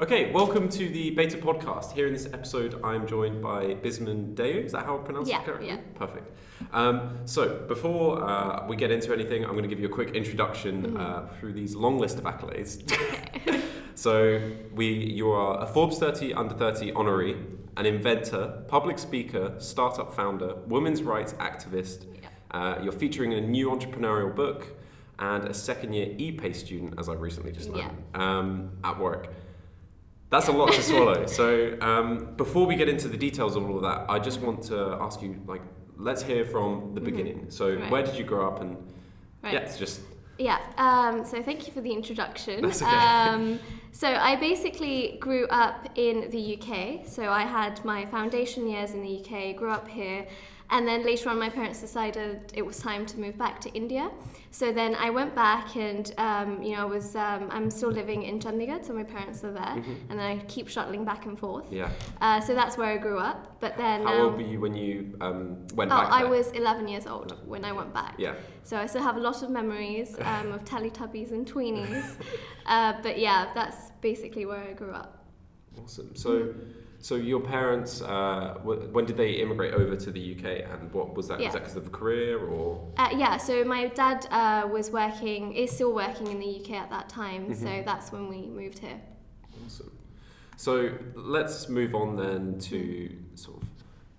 Okay, welcome to the Bayta Podcast. Here in this episode, I'm joined by Bisman Deu. Is that how I pronounce Yeah, it correctly? yeah. Perfect. Um, so, before uh, we get into anything, I'm going to give you a quick introduction Mm-hmm. uh, through these long list of accolades. so, we, you are a Forbes 30 Under 30 honoree, an inventor, public speaker, startup founder, women's rights activist. Yeah. Uh, you're featuring in a new entrepreneurial book and a second year ePay student, as I recently just learned, um, at Warwick. That's a lot to swallow. So um, before we get into the details of all of that, I just want to ask you, like, let's hear from the beginning. So Mm-hmm. Right. where did you grow up, and Right. yeah, it's just Yeah, um, so thank you for the introduction. That's okay. Um, so I basically grew up in the UK. So I had my foundation years in the UK, grew up here, and then later on my parents decided it was time to move back to India. So then I went back and, um, you know, I was, um, I'm still living in Chandigarh, so my parents are there, and then I keep shuttling back and forth. Yeah. Uh, so that's where I grew up. But then... How um, old were you when you um, went Oh, back? I was 11 years old when I went back. Yeah. So I still have a lot of memories um, of Teletubbies and Tweenies. uh, but yeah, that's basically where I grew up. Awesome. So, so your parents, uh, when did they immigrate over to the UK, and what was that? Yeah. Was that because of a career or? Uh, yeah, so my dad uh, was working, is still working in the UK at that time. Mm-hmm. So that's when we moved here. Awesome. So let's move on then to sort of.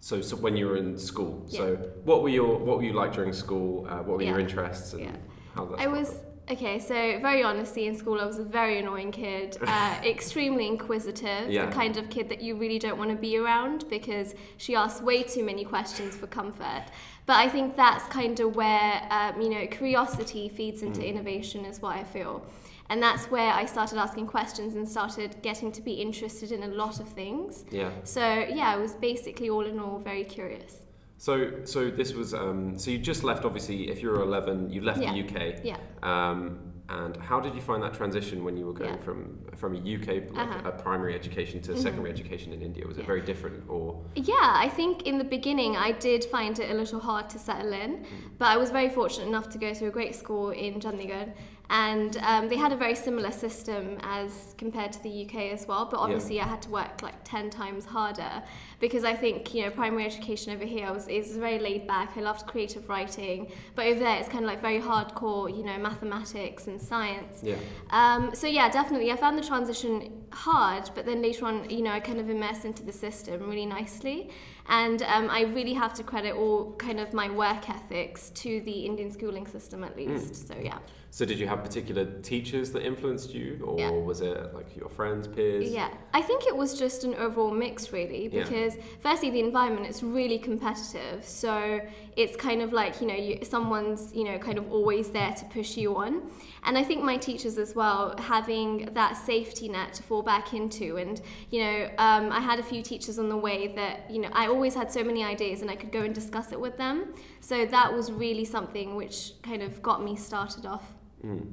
So, so when you were in school, so what were your what were you like during school? Uh, what were your interests and Yeah. how that? I was okay. So very honestly, in school, I was a very annoying kid, uh, extremely inquisitive, Yeah. the kind of kid that you really don't want to be around because she asks way too many questions for comfort. But I think that's kind of where um, you know curiosity feeds into Mm. innovation, is what I feel. And that's where I started asking questions and started getting to be interested in a lot of things. Yeah. So yeah, I was basically all in all very curious. So, so this was. Um, so you just left. Obviously, if you were 11, you left Yeah. the UK. Yeah. Um, and how did you find that transition when you were going Yeah. from from a UK like Uh-huh. Mm-hmm. a primary education to secondary education in India? Was it very different or? Yeah, I think in the beginning I did find it a little hard to settle in, but I was very fortunate enough to go to a great school in Chandigarh, and um, they had a very similar system as compared to the UK as well. But obviously, I had to work like ten times harder because I think you know primary education over here was is very laid back. I loved creative writing, but over there it's kind of like very hardcore, you know, mathematics and science. Yeah. Um, so yeah, definitely. I found the transition hard, but then later on, you know, I kind of immersed into the system really nicely, and um, I really have to credit all kind of my work ethics to the Indian schooling system at least. So yeah, So did you have particular teachers that influenced you, or Yeah. was it like your friends, peers? yeah. I think it was just an overall mix really, Yeah. because firstly the environment is really competitive, so it's kind of like you know you, someone's you know kind of always there to push you on, and I think my teachers as well having that safety net to fall back into, and you know um, I had a few teachers on the way that you know I always had so many ideas and I could go and discuss it with them, so that was really something which kind of got me started off. Mm.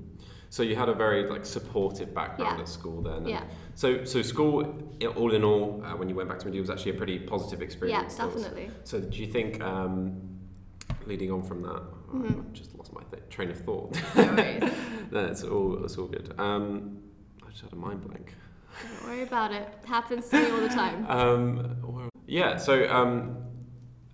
So you had a very like supportive background Yeah. at school then. and- Yeah. So so school, all in all, uh, when you went back to India, was actually a pretty positive Yeah, experience. Was- definitely. So do you think, um, leading on from that, Mm-hmm. I just lost my th- train of thought. No no, it's all it's all good. Um, I just had a mind blank. Don't worry about it. Happens to me all the time. Um, yeah. So um,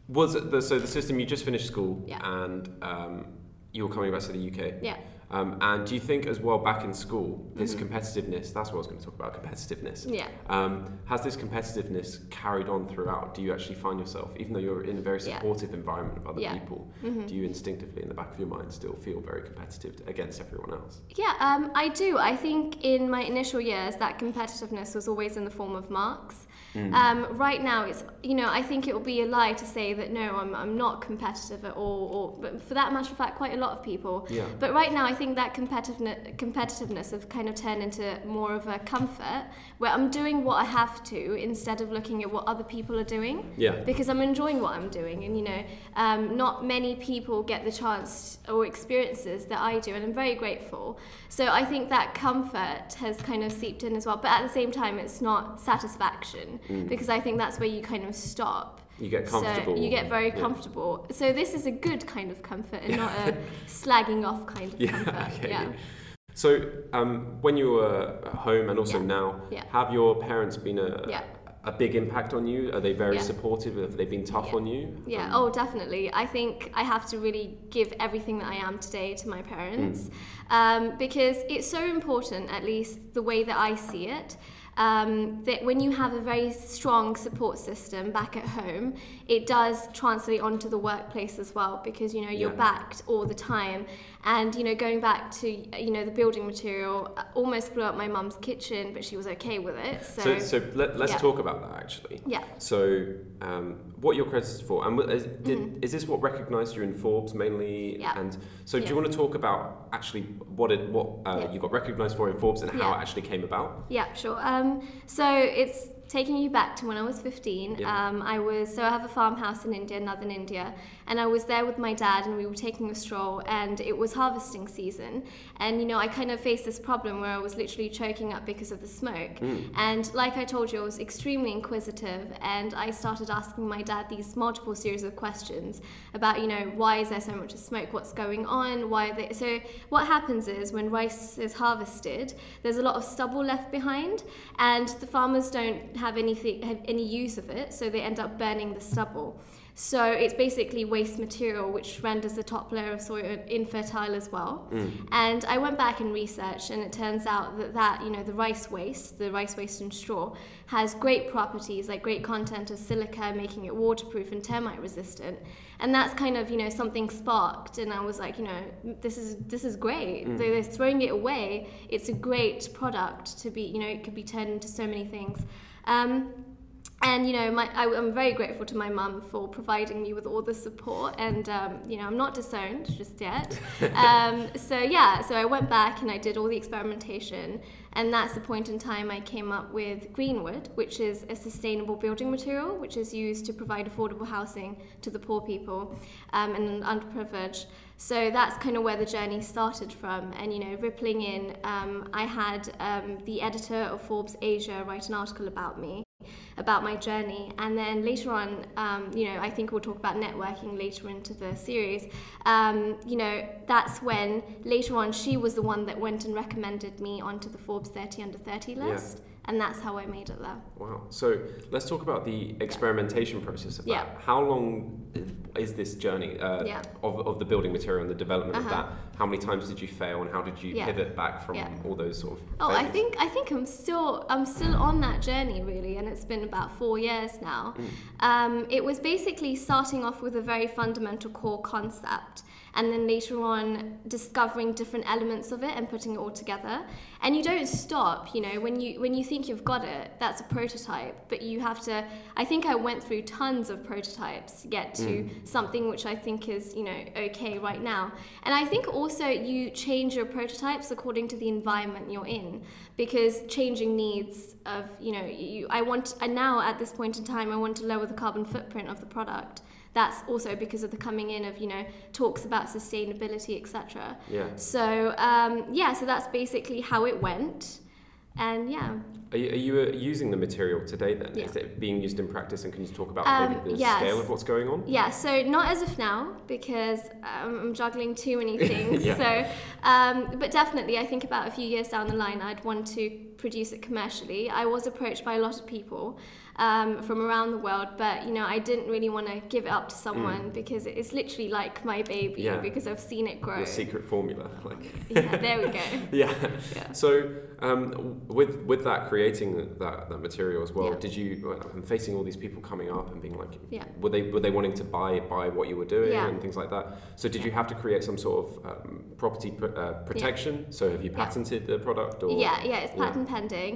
was it the so the system you just finished school Yeah. and um, you were coming back to the UK. Yeah. Um, and do you think as well back in school this competitiveness? That's what I was going to talk about competitiveness. Mm-hmm. Yeah. Um, has this competitiveness carried on throughout? Do you actually find yourself, even though you're in a very Yeah. supportive environment of other Yeah. people, Mhm. do you instinctively in the back of your mind still feel very competitive against everyone else? Yeah, um, I do. I think in my initial years, that competitiveness was always in the form of marks. Mm. Um, right now, it's you know I think it would be a lie to say that no, I'm, I'm not competitive at all, or but for that matter of fact, quite a lot of people. Yeah. But right now, I think that competitiveness competitiveness have kind of turned into more of a comfort, where I'm doing what I have to instead of looking at what other people are doing. Yeah. because I'm enjoying what I'm doing, and you know, um, not many people get the chance or experiences that I do, and I'm very grateful. So I think that comfort has kind of seeped in as well, but at the same time, it's not satisfaction because I think that's where you kind of stop. You get comfortable. So you get very Yeah. comfortable. So this is a good kind of comfort and not a slagging off kind of Yeah, comfort. okay. Yeah. So, um, when you were at home and also Yeah. now, Yeah. have your parents been a, Yeah. a big impact on you? Are they very Yeah. supportive? Have they been tough Yeah. on you? Yeah, Um, oh, definitely. I think I have to really give everything that I am today to my parents Mm. um, because it's so important, at least the way that I see it. Um, that when you have a very strong support system back at home, it does translate onto the workplace as well because you know you're Yeah. backed all the time. And you know, going back to you know the building material, I almost blew up my mum's kitchen, but she was okay with it. So, So, so let, let's yeah. talk about that actually. yeah. So, um, what you're credited for, and is, did, is this what recognised you in Forbes mainly? Mm-hmm. Yeah. And so, do you want to talk about actually what it, what uh, Yeah. you got recognised for in Forbes and how Yeah. it actually came about? Yeah, sure. Um, so it's taking you back to when I was 15. Yeah. Um, I was so I have a farmhouse in India, northern India, and I was there with my dad, and we were taking a stroll, and it was harvesting season, and you know I kind of faced this problem where I was literally choking up because of the smoke, Mm. and like I told you, I was extremely inquisitive, and I started asking my dad these multiple series of questions about you know why is there so much smoke, what's going on, why are they so what happens is when rice is harvested, there's a lot of stubble left behind, and the farmers don't have anything have any use of it, so they end up burning the stubble. So it's basically waste material which renders the top layer of soil infertile as well. Mm. And I went back and researched, and it turns out that that you know the rice waste, the rice waste and straw, has great properties like great content of silica, making it waterproof and termite resistant. And that's kind of you know something sparked, and I was like, you know, this is this is great. Mm. Though they're throwing it away, it's a great product to be you know it could be turned into so many things. Um, and you know, my, I, I'm very grateful to my mum for providing me with all the support, and um, you know, I'm not disowned just yet. um, so yeah, so I went back and I did all the experimentation, and that's the point in time I came up with Greenwood, which is a sustainable building material which is used to provide affordable housing to the poor people um, and underprivileged. So that's kind of where the journey started from. And, you know, rippling in, um, I had um, the editor of Forbes Asia write an article about me, about my journey. And then later on, um, you know, I think we'll talk about networking later into the series. Um, you know, that's when later on she was the one that went and recommended me onto the Forbes 30 under 30 Yeah. And that's how I made it there. Wow. So let's talk about the experimentation process of that. Yeah. How long is this journey uh, Yeah. of, of the building material and the development of Uh-huh. that? How many times did you fail, and how did you Yeah. pivot back from all those sort of? Oh, I think I think I'm still I'm still on that journey really, and it's been about four years now. Um, it was basically starting off with a very fundamental core concept, and then later on discovering different elements of it and putting it all together. And you don't stop, you know, when you when you think you've got it, that's a prototype, but you have to. I think I went through tons of prototypes to get to something which I think is you know okay right now. And I think also you change your prototypes according to the environment you're in because changing needs of you know you I want and now at this point in time I want to lower the carbon footprint of the product. That's also because of the coming in of you know talks about sustainability etc. Yeah. So um, yeah, so that's basically how it went, and yeah. Are you, are you uh, using the material today then? Yeah. Is it being used in practice, and can you talk about Um, maybe the yes. scale of what's going on? Yeah, so not as of now because um, I'm juggling too many things. Yeah. So, um, but definitely, I think about a few years down the line, I'd want to produce it commercially. I was approached by a lot of people um, from around the world, but you know, I didn't really want to give it up to someone because it's literally like my baby Mm. Yeah. because I've seen it grow. Your secret formula, like. yeah, there we go. yeah. Yeah. So um, with with that creating that, that material as well, Yeah. did you well, and facing all these people coming up and being like, Yeah. were they were they wanting to buy buy what you were doing and things like that? So did you have to create some sort of um, property pr- uh, protection? So have you patented the product or? Yeah, yeah, it's Yeah. Pending.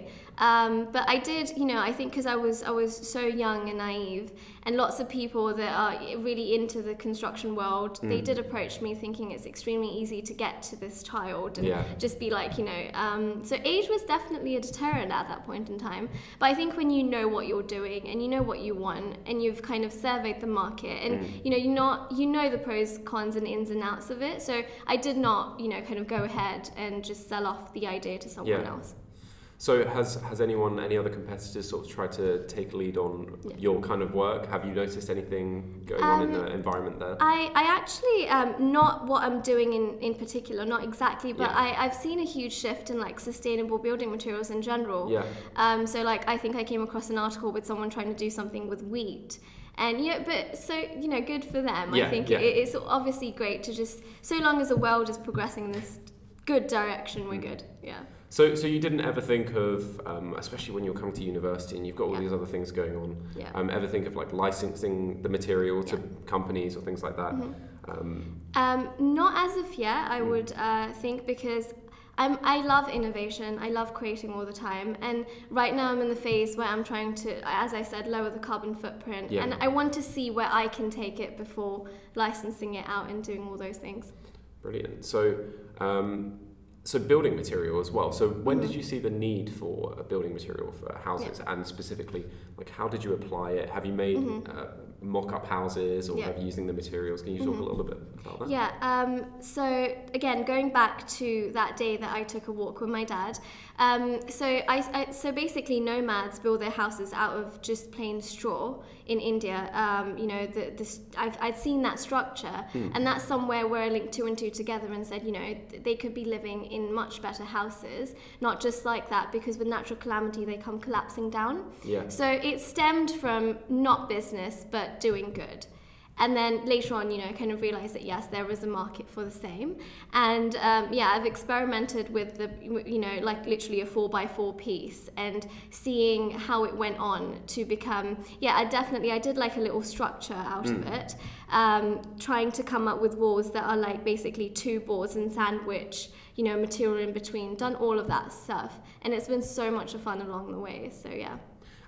Um, but I did, you know, I think because I was I was so young and naive, and lots of people that are really into the construction world, they Mm. did approach me thinking it's extremely easy to get to this child and Yeah. just be like, you know. Um, so age was definitely a deterrent at that point in time. But I think when you know what you're doing and you know what you want and you've kind of surveyed the market and Mm. you know you not you know the pros, cons, and ins and outs of it. So I did not, you know, kind of go ahead and just sell off the idea to someone Yeah. else. So has has anyone, any other competitors, sort of tried to take a lead on yeah. your kind of work? Have you noticed anything going um, on in the um, environment there? I, I actually um, not what I'm doing in, in particular, not exactly, but yeah. I, I've seen a huge shift in like sustainable building materials in general. Yeah. Um, so like I think I came across an article with someone trying to do something with wheat. And yeah, but so you know, good for them. Yeah, I think yeah. it, it's obviously great to just so long as the world is progressing in this good direction, we're mm. good. Yeah. So, so you didn't ever think of, um, especially when you're coming to university and you've got all yeah. these other things going on, yeah. um, ever think of like licensing the material to yeah. companies or things like that? Mm-hmm. Um, um, not as of yet, I mm. would uh, think, because I'm, I love innovation. I love creating all the time. And right now I'm in the phase where I'm trying to, as I said, lower the carbon footprint. Yeah. And I want to see where I can take it before licensing it out and doing all those things. Brilliant. So, um, so building material as well. So when mm-hmm. did you see the need for a building material for houses, yeah. and specifically, like how did you apply it? Have you made mm-hmm. uh, mock-up houses, or yeah. have using the materials? Can you talk mm-hmm. a little bit about that? Yeah. Um, so again, going back to that day that I took a walk with my dad. Um, so I, I, so basically nomads build their houses out of just plain straw in India. Um, you know, the, the I've I'd seen that structure, mm. and that's somewhere where I linked two and two together and said, you know, they could be living in much better houses, not just like that, because with natural calamity they come collapsing down. Yeah. So it stemmed from not business but doing good. And then later on, you know, I kind of realized that yes, there was a market for the same. And um, yeah, I've experimented with the, you know, like literally a four by four piece and seeing how it went on to become, yeah, I definitely, I did like a little structure out mm. of it, um, trying to come up with walls that are like basically two boards and sandwich, you know, material in between, done all of that stuff. And it's been so much fun along the way. So yeah.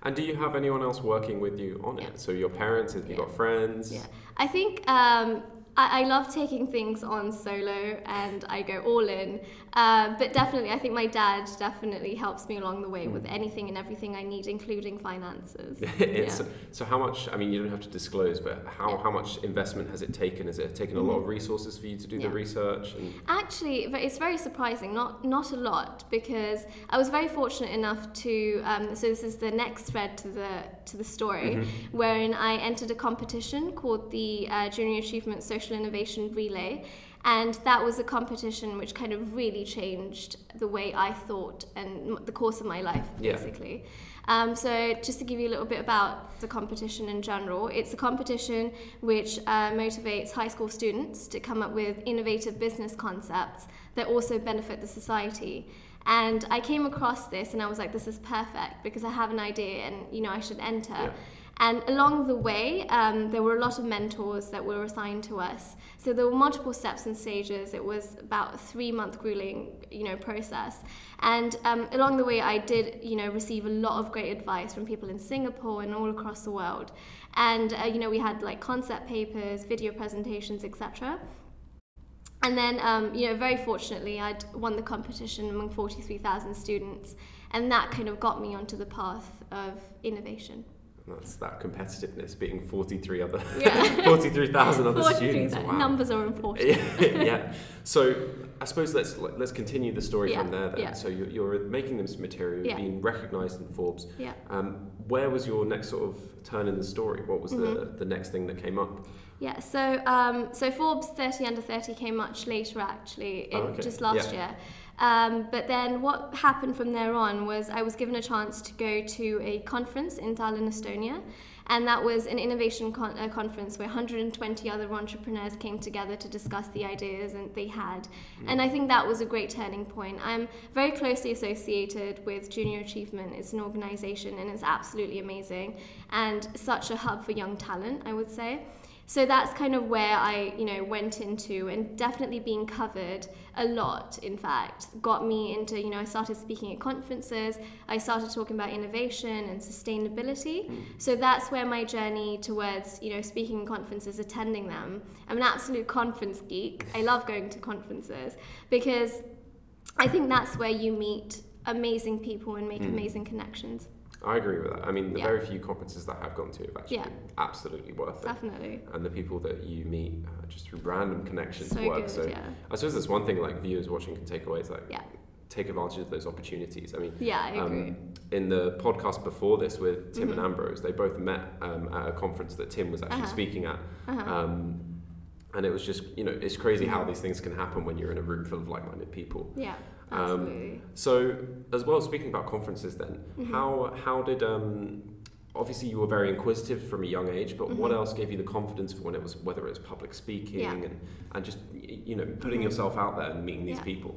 And do you have anyone else working with you on yeah. it? So your parents, have you yeah. got friends? Yeah, I think um, I, I, love taking things on solo and I go all in. Uh, but definitely, I think my dad definitely helps me along the way mm. with anything and everything I need, including finances. yeah. So, how much? I mean, you don't have to disclose, but how, yeah. how much investment has it taken? Has it taken a lot of mm-hmm. resources for you to do yeah. the research? And... Actually, it's very surprising. Not not a lot because I was very fortunate enough to. Um, so this is the next thread to the to the story, mm-hmm. wherein I entered a competition called the uh, Junior Achievement Social Innovation Relay and that was a competition which kind of really changed the way I thought and the course of my life, basically. Yeah. Um, so, just to give you a little bit about the competition in general, it's a competition which uh, motivates high school students to come up with innovative business concepts that also benefit the society. And I came across this and I was like, this is perfect because I have an idea and you know I should enter. Yeah. And along the way, um, there were a lot of mentors that were assigned to us. So there were multiple steps and stages. It was about a three-month grueling, you know, process. And um, along the way, I did, you know, receive a lot of great advice from people in Singapore and all across the world. And uh, you know, we had like concept papers, video presentations, etc. And then, um, you know, very fortunately, I'd won the competition among 43,000 students, and that kind of got me onto the path of innovation that's that competitiveness being 43 other yeah. 43,000 other 43, students wow. numbers are important yeah so I suppose let's let's continue the story yeah. from there then yeah. so you're, you're, making this material yeah. being recognized in Forbes yeah um, where was your next sort of turn in the story what was mm-hmm. the the next thing that came up yeah so um, so Forbes 30 under 30 came much later actually in, oh, okay. just last year um, but then what happened from there on was I was given a chance to go to a conference in Tallinn, Estonia. And that was an innovation con- uh, conference where 120 other entrepreneurs came together to discuss the ideas and they had. Mm. And I think that was a great turning point. I'm very closely associated with Junior Achievement. It's an organization and it's absolutely amazing and such a hub for young talent, I would say. So that's kind of where I, you know, went into and definitely being covered a lot, in fact, got me into, you know, I started speaking at conferences, I started talking about innovation and sustainability. Mm. So that's where my journey towards, you know, speaking in conferences, attending them. I'm an absolute conference geek. I love going to conferences because I think that's where you meet amazing people and make mm. amazing connections. I agree with that. I mean, the yeah. very few conferences that I've gone to have actually yeah. been absolutely worth it. Definitely. And the people that you meet uh, just through random connections so work. Good, so yeah. I suppose that's one thing like viewers watching can take away is like yeah take advantage of those opportunities. I mean, yeah, I agree. Um, in the podcast before this with Tim mm-hmm. and Ambrose, they both met um, at a conference that Tim was actually uh-huh. speaking at. Uh-huh. Um, and it was just, you know, it's crazy how these things can happen when you're in a room full of like-minded people. Yeah, um. So, as well, speaking about conferences, then, mm-hmm. how how did um, obviously you were very inquisitive from a young age, but mm-hmm. what else gave you the confidence for when it was whether it was public speaking yeah. and, and just you know putting mm-hmm. yourself out there and meeting these yeah. people?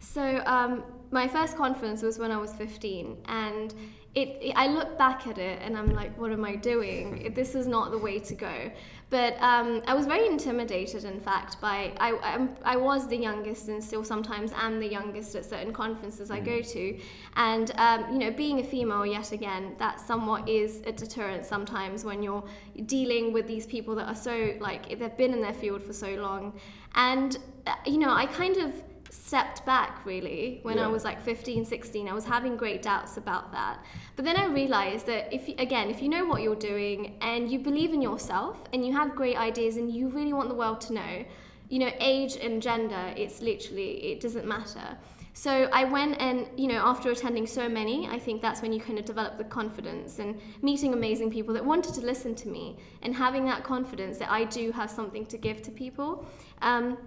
So um, my first conference was when I was 15, and it, it, I look back at it and I'm like, what am I doing? This is not the way to go. But um, I was very intimidated, in fact, by I, I, I was the youngest and still sometimes am the youngest at certain conferences I go mm. to, and um, you know, being a female yet again, that somewhat is a deterrent sometimes when you're dealing with these people that are so like they've been in their field for so long, and uh, you know, I kind of stepped back really when yeah. I was like 15, 16. I was having great doubts about that. But then I realized that if again, if you know what you're doing and you believe in yourself and you have great ideas and you really want the world to know, you know, age and gender, it's literally it doesn't matter. So I went and, you know, after attending so many, I think that's when you kind of develop the confidence and meeting amazing people that wanted to listen to me and having that confidence that I do have something to give to people. Um,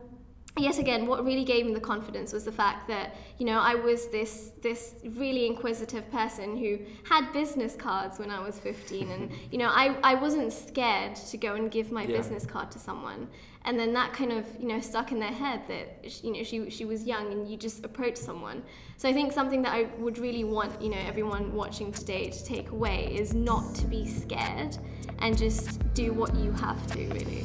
yet again, what really gave me the confidence was the fact that you know I was this this really inquisitive person who had business cards when I was 15, and you know I, I wasn't scared to go and give my yeah. business card to someone, and then that kind of you know stuck in their head that you know she she was young and you just approach someone. So I think something that I would really want you know everyone watching today to take away is not to be scared and just do what you have to really.